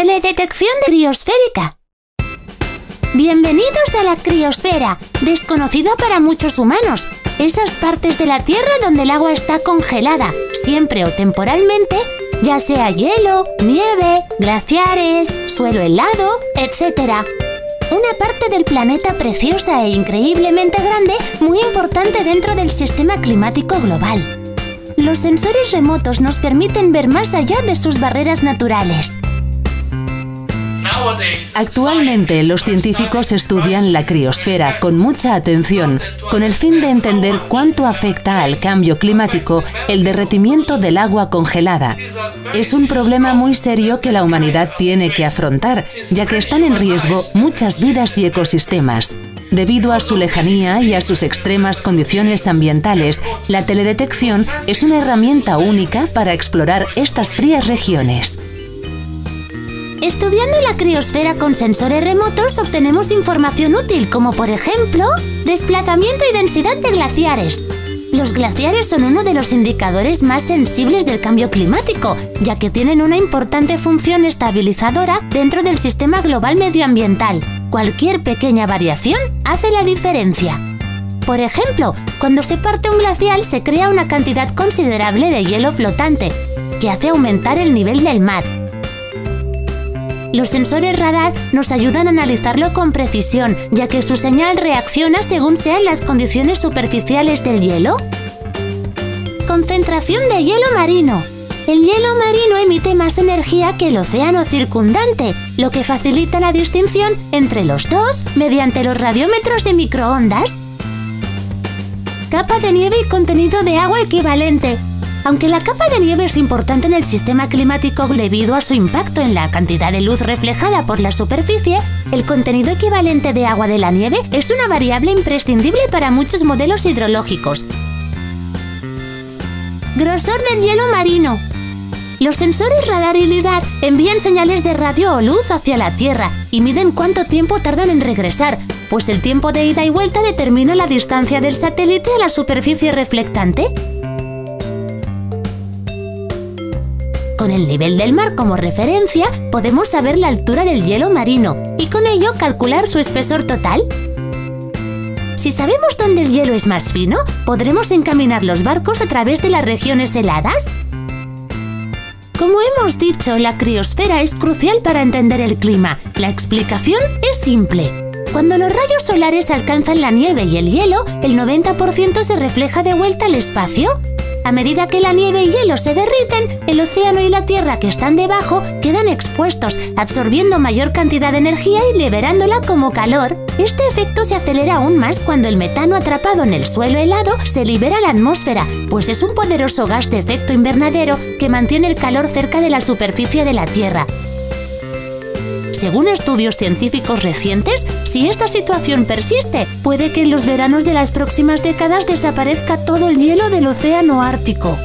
Teledetección criosférica. Bienvenidos a la criosfera, desconocida para muchos humanos. Esas partes de la Tierra donde el agua está congelada, siempre o temporalmente, ya sea hielo, nieve, glaciares, suelo helado, etc. Una parte del planeta preciosa e increíblemente grande, muy importante dentro del sistema climático global. Los sensores remotos nos permiten ver más allá de sus barreras naturales. Actualmente los científicos estudian la criosfera con mucha atención, con el fin de entender cuánto afecta al cambio climático el derretimiento del agua congelada. Es un problema muy serio que la humanidad tiene que afrontar, ya que están en riesgo muchas vidas y ecosistemas. Debido a su lejanía y a sus extremas condiciones ambientales, la teledetección es una herramienta única para explorar estas frías regiones. Estudiando la criosfera con sensores remotos obtenemos información útil como por ejemplo desplazamiento y densidad de glaciares. Los glaciares son uno de los indicadores más sensibles del cambio climático, ya que tienen una importante función estabilizadora dentro del sistema global medioambiental. Cualquier pequeña variación hace la diferencia. Por ejemplo, cuando se parte un glacial se crea una cantidad considerable de hielo flotante, que hace aumentar el nivel del mar los sensores radar nos ayudan a analizarlo con precisión, ya que su señal reacciona según sean las condiciones superficiales del hielo. Concentración de hielo marino. El hielo marino emite más energía que el océano circundante, lo que facilita la distinción entre los dos mediante los radiómetros de microondas. Capa de nieve y contenido de agua equivalente. Aunque la capa de nieve es importante en el sistema climático debido a su impacto en la cantidad de luz reflejada por la superficie, el contenido equivalente de agua de la nieve es una variable imprescindible para muchos modelos hidrológicos. Grosor del hielo marino. Los sensores radar y lidar envían señales de radio o luz hacia la Tierra y miden cuánto tiempo tardan en regresar, pues el tiempo de ida y vuelta determina la distancia del satélite a la superficie reflectante. Con el nivel del mar como referencia, podemos saber la altura del hielo marino y con ello calcular su espesor total. Si sabemos dónde el hielo es más fino, podremos encaminar los barcos a través de las regiones heladas. Como hemos dicho, la criosfera es crucial para entender el clima. La explicación es simple. Cuando los rayos solares alcanzan la nieve y el hielo, el 90% se refleja de vuelta al espacio. A medida que la nieve y hielo se derriten, el océano y la tierra que están debajo quedan expuestos, absorbiendo mayor cantidad de energía y liberándola como calor. Este efecto se acelera aún más cuando el metano atrapado en el suelo helado se libera a la atmósfera, pues es un poderoso gas de efecto invernadero que mantiene el calor cerca de la superficie de la Tierra. Según estudios científicos recientes, si esta situación persiste, puede que en los veranos de las próximas décadas desaparezca todo el hielo del océano Ártico.